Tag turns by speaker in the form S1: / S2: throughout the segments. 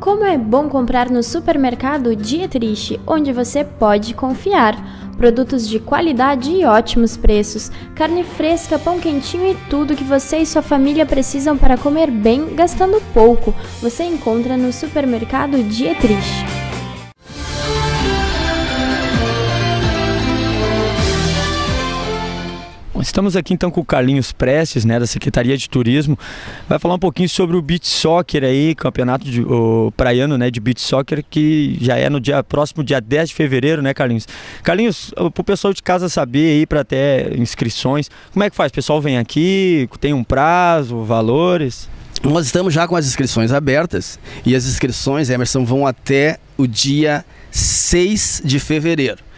S1: Como é bom comprar no supermercado Dietrich, onde você pode confiar. Produtos de qualidade e ótimos preços, carne fresca, pão quentinho e tudo que você e sua família precisam para comer bem, gastando pouco. Você encontra no supermercado Dietrich.
S2: Estamos aqui então com o Carlinhos Prestes, né, da Secretaria de Turismo. Vai falar um pouquinho sobre o beach soccer aí, campeonato de, o praiano, né, de beach soccer, que já é no dia próximo dia 10 de fevereiro, né, Carlinhos? Carlinhos, para o pessoal de casa saber aí para ter inscrições, como é que faz? O pessoal vem aqui, tem um prazo, valores?
S3: Nós estamos já com as inscrições abertas e as inscrições, Emerson, vão até o dia 6 de fevereiro.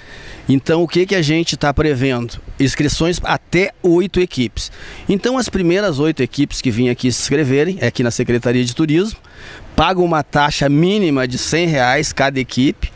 S3: Então, o que, que a gente está prevendo? Inscrições até oito equipes. Então, as primeiras oito equipes que vêm aqui se inscreverem, é aqui na Secretaria de Turismo, pagam uma taxa mínima de 100 reais cada equipe.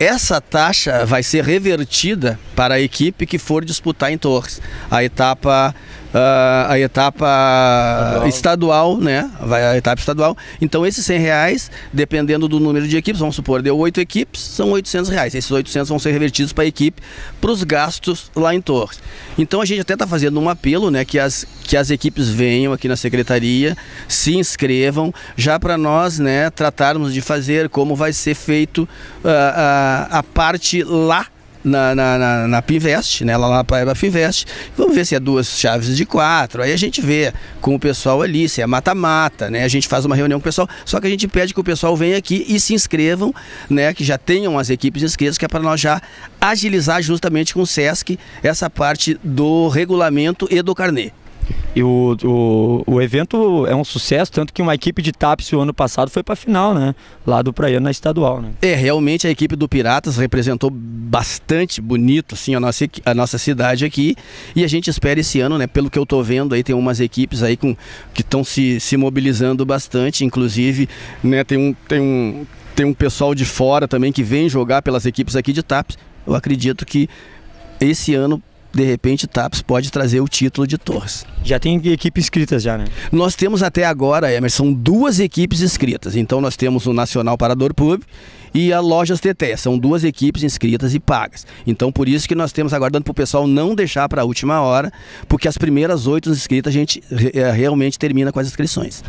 S3: Essa taxa vai ser revertida para a equipe que for disputar em Torres. A etapa uh, a etapa estadual. estadual. né? Vai a etapa estadual. Então esses 100 reais, dependendo do número de equipes, vamos supor, deu 8 equipes, são 800 reais. Esses 800 vão ser revertidos para a equipe, para os gastos lá em Torres. Então a gente até está fazendo um apelo, né? Que as, que as equipes venham aqui na secretaria, se inscrevam, já para nós, né? Tratarmos de fazer como vai ser feito uh, uh, a parte lá na, na, na, na Pinvest, né? Lá na praia da Pinvest. Vamos ver se é duas chaves de quatro. Aí a gente vê com o pessoal ali, se é mata-mata, né? A gente faz uma reunião com o pessoal, só que a gente pede que o pessoal venha aqui e se inscrevam, né? Que já tenham as equipes inscritas, que é para nós já agilizar justamente com o SESC essa parte do regulamento e do carnê.
S2: E o, o, o evento é um sucesso, tanto que uma equipe de TAPS o ano passado foi para a final, né? Lá do Praiano na estadual, né?
S3: É, realmente a equipe do Piratas representou bastante bonito assim, a, nossa, a nossa cidade aqui. E a gente espera esse ano, né? Pelo que eu estou vendo, aí tem umas equipes aí com, que estão se, se mobilizando bastante, inclusive, né, tem um, tem, um, tem um pessoal de fora também que vem jogar pelas equipes aqui de TAPS. Eu acredito que esse ano de repente TAPS pode trazer o título de Torres.
S2: Já tem equipes inscritas já, né?
S3: Nós temos até agora, Emerson, duas equipes inscritas. Então nós temos o Nacional Parador Pub e a Lojas TT. São duas equipes inscritas e pagas. Então por isso que nós temos aguardando para o pessoal não deixar para a última hora, porque as primeiras oito inscritas a gente realmente termina com as inscrições.